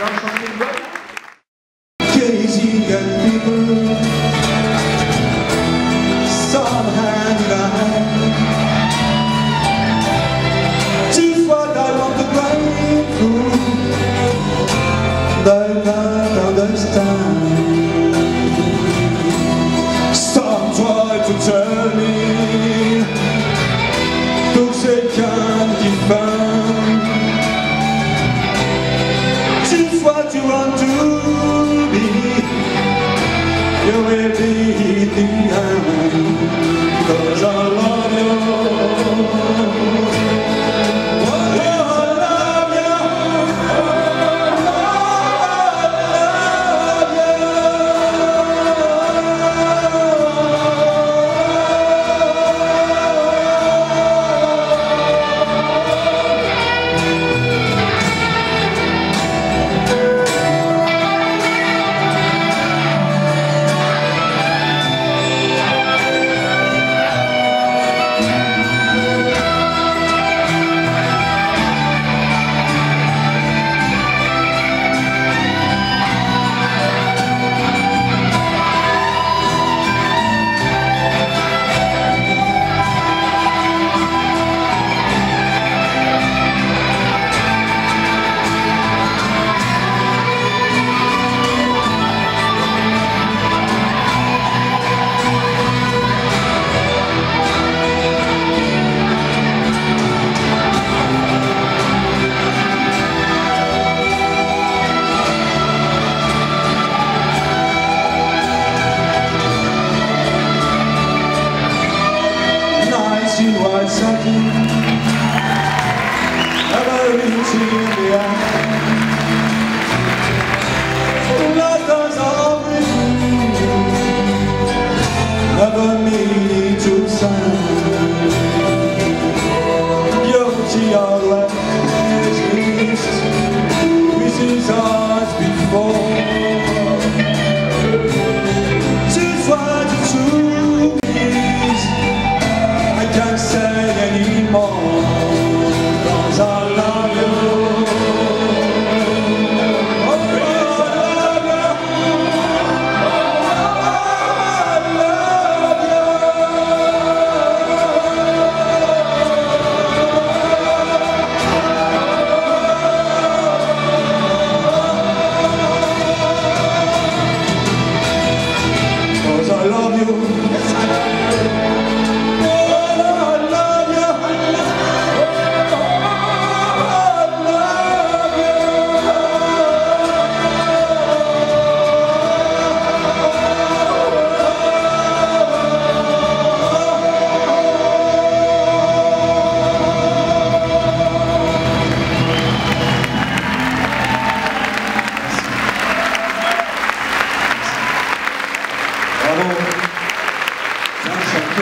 bonne Gazing people, you will be the end. Cause I Saki reaching the Love all Never meaning to ours before Just what to choose. I can't say Senhor.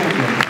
Gracias.